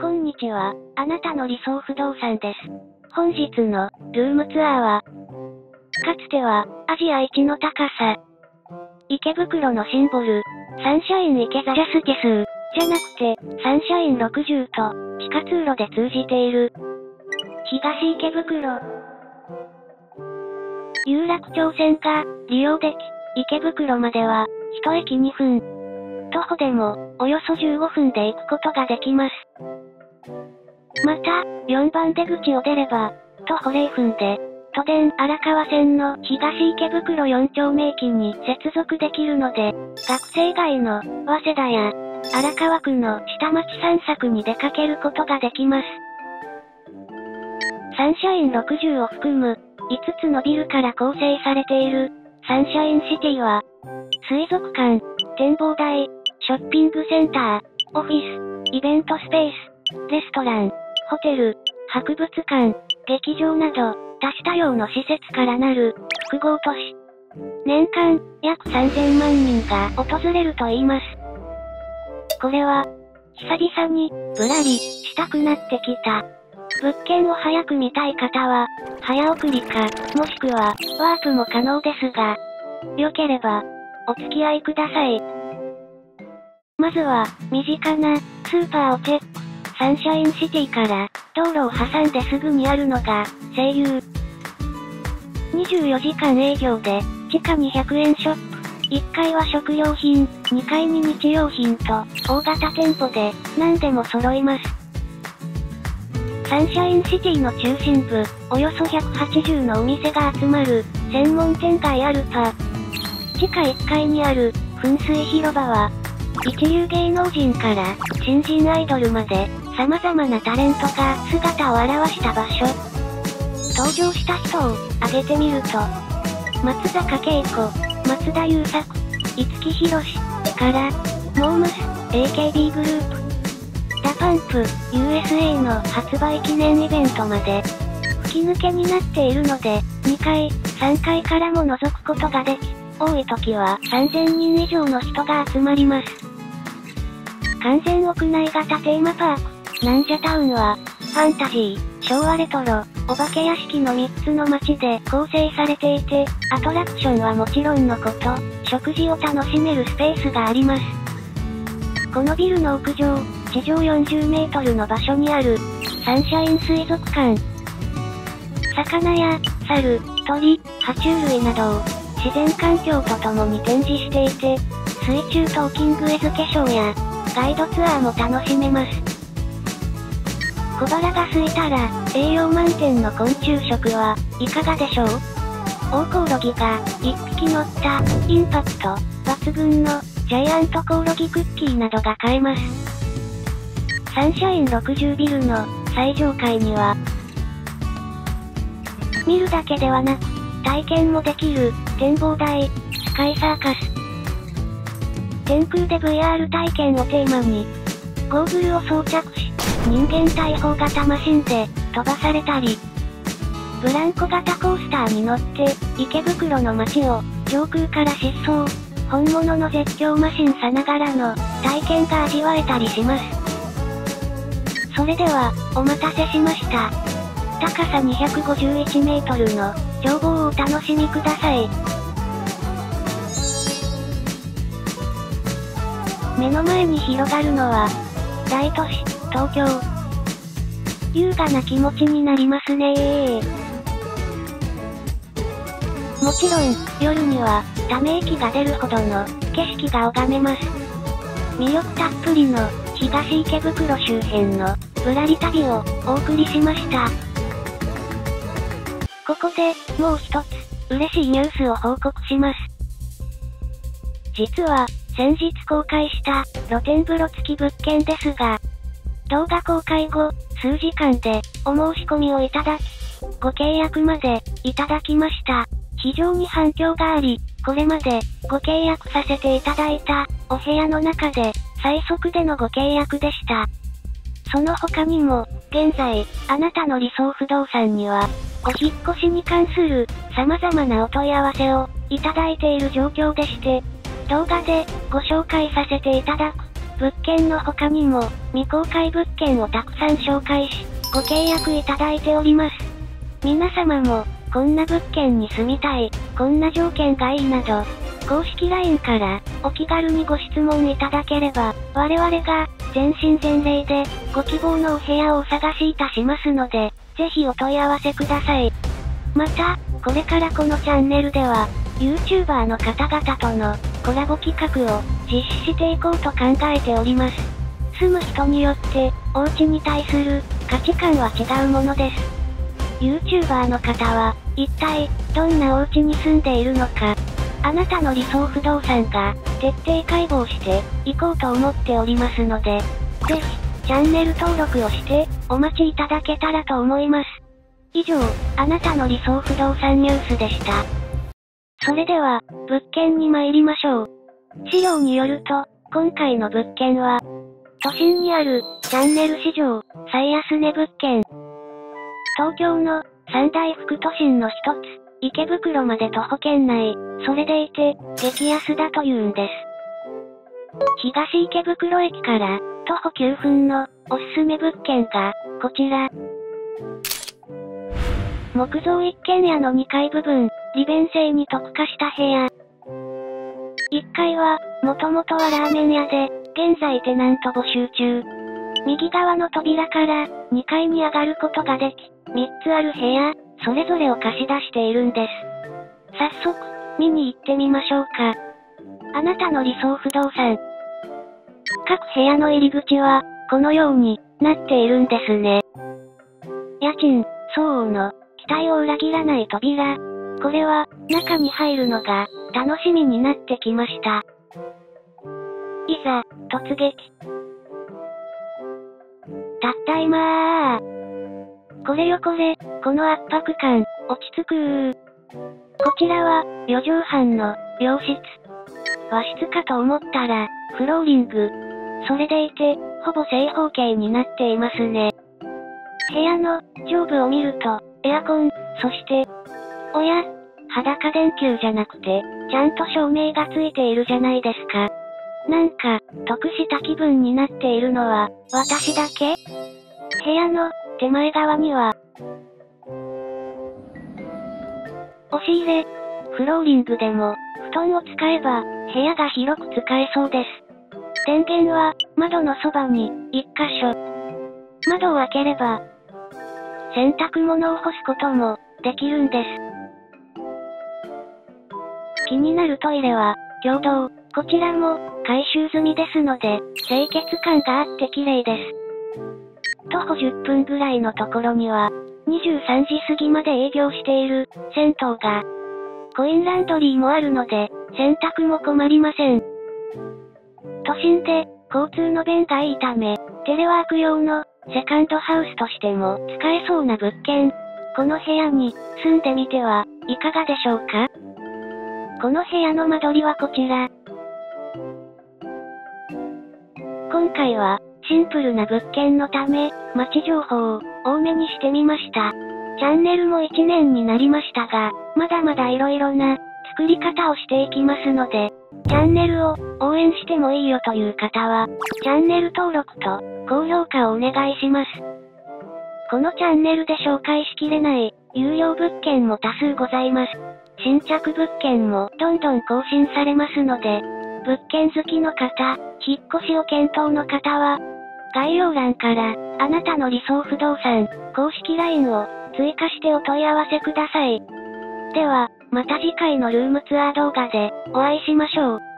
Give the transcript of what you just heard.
こんにちは、あなたの理想不動産です。本日のルームツアーは、かつてはアジア一の高さ、池袋のシンボル、サンシャイン池座ジャスティスじゃなくて、サンシャイン60と地下通路で通じている、東池袋。有楽町線が利用でき、池袋までは、一駅2分。徒歩でも、およそ15分で行くことができます。また、4番出口を出れば、徒歩0分で、都電荒川線の東池袋4丁目駅に接続できるので、学生街の早稲田や荒川区の下町散策に出かけることができます。サンシャイン60を含む5つのビルから構成されているサンシャインシティは、水族館、展望台、ショッピングセンター、オフィス、イベントスペース、レストラン、ホテル、博物館、劇場など、多種多様の施設からなる、複合都市。年間、約3000万人が訪れると言います。これは、久々に、ぶらり、したくなってきた。物件を早く見たい方は、早送りか、もしくは、ワープも可能ですが、良ければ、お付き合いください。まずは、身近な、スーパーをチェック。サンシャインシティから、道路を挟んですぐにあるのが、声優。24時間営業で、地下200円ショップ。1階は食料品、2階に日用品と、大型店舗で、何でも揃います。サンシャインシティの中心部、およそ180のお店が集まる、専門店街アルパ。地下1階にある、噴水広場は、一流芸能人から新人アイドルまで様々なタレントが姿を現した場所。登場した人を挙げてみると、松坂慶子、松田優作、五木ひろしから、モームス、AKB グループ、 DA PUMP、USA の発売記念イベントまで、吹き抜けになっているので、2階、3階からも覗くことができ、多い時は3000人以上の人が集まります。完全屋内型テーマパーク、ナンジャタウンは、ファンタジー、昭和レトロ、お化け屋敷の3つの街で構成されていて、アトラクションはもちろんのこと、食事を楽しめるスペースがあります。このビルの屋上、地上40メートルの場所にある、サンシャイン水族館。魚や、猿、鳥、爬虫類などを、自然環境とともに展示していて、水中トーキングエズケショーや、ガイドツアーも楽しめます。小腹が空いたら、栄養満点の昆虫食はいかがでしょう？大コオロギが1匹乗った、インパクト抜群のジャイアントコオロギクッキーなどが買えます。サンシャイン60ビルの最上階には、見るだけではなく、体験もできる展望台、スカイサーカス、天空で VR 体験をテーマに、ゴーグルを装着し、人間大砲型マシンで飛ばされたり、ブランコ型コースターに乗って、池袋の街を上空から疾走、本物の絶叫マシンさながらの体験が味わえたりします。それでは、お待たせしました。高さ251メートルの眺望をお楽しみください。目の前に広がるのは、大都市、東京。優雅な気持ちになりますねもちろん、夜には、ため息が出るほどの、景色が拝めます。魅力たっぷりの、東池袋周辺の、ぶらり旅を、お送りしました。ここで、もう一つ、嬉しいニュースを報告します。実は、先日公開した露天風呂付き物件ですが、動画公開後、数時間でお申し込みをいただき、ご契約までいただきました。非常に反響があり、これまでご契約させていただいたお部屋の中で最速でのご契約でした。その他にも、現在、あなたの理想不動産には、お引っ越しに関する様々なお問い合わせをいただいている状況でして、動画でご紹介させていただく物件の他にも、未公開物件をたくさん紹介し、ご契約いただいております。皆様も、こんな物件に住みたい、こんな条件がいいなど、公式 LINE からお気軽にご質問いただければ、我々が全身全霊でご希望のお部屋をお探しいたしますので、ぜひお問い合わせください。また、これからこのチャンネルでは、YouTuber の方々とのコラボ企画を実施していこうと考えております。住む人によって、お家に対する価値観は違うものです。YouTuber の方は、一体、どんなお家に住んでいるのか、あなたの理想不動産が、徹底解剖して、いこうと思っておりますので、ぜひ、チャンネル登録をして、お待ちいただけたらと思います。以上、あなたの理想不動産ニュースでした。それでは、物件に参りましょう。資料によると、今回の物件は、都心にある、チャンネル市場、最安値物件。東京の、三大副都心の一つ、池袋まで徒歩圏内、それでいて、激安だというんです。東池袋駅から、徒歩9分の、おすすめ物件が、こちら。木造一軒家の2階部分、利便性に特化した部屋。1階は、もともとはラーメン屋で、現在テナント募集中。右側の扉から、2階に上がることができ、3つある部屋、それぞれを貸し出しているんです。早速、見に行ってみましょうか。あなたの理想不動産。各部屋の入り口は、このようになっているんですね。家賃、相応の、期待を裏切らない扉。これは、中に入るのが、楽しみになってきました。いざ、突撃。たった今ー。これよこれ、この圧迫感、落ち着くー。こちらは、4畳半の、洋室。和室かと思ったら、フローリング。それでいて、ほぼ正方形になっていますね。部屋の上部を見ると、エアコン、そして、おや、裸電球じゃなくて、ちゃんと照明がついているじゃないですか。なんか、得した気分になっているのは、私だけ？部屋の手前側には、押し入れ、フローリングでも、団を使えば、部屋が広く使えそうです。電源は、窓のそばに、一箇所。窓を開ければ、洗濯物を干すことも、できるんです。気になるトイレは、共同。こちらも、回収済みですので、清潔感があって綺麗です。徒歩10分ぐらいのところには、23時過ぎまで営業している、銭湯が、コインランドリーもあるので、洗濯も困りません。都心で、交通の便がいいため、テレワーク用の、セカンドハウスとしても、使えそうな物件。この部屋に、住んでみては、いかがでしょうか？この部屋の間取りはこちら。今回は、シンプルな物件のため、街情報を多めにしてみました。チャンネルも1年になりましたが、まだまだ色々な作り方をしていきますので、チャンネルを応援してもいいよという方は、チャンネル登録と高評価をお願いします。このチャンネルで紹介しきれない有料物件も多数ございます。新着物件もどんどん更新されますので、物件好きの方、引っ越しを検討の方は、概要欄から、あなたの理想不動産、公式 LINE を追加してお問い合わせください。では、また次回のルームツアー動画でお会いしましょう。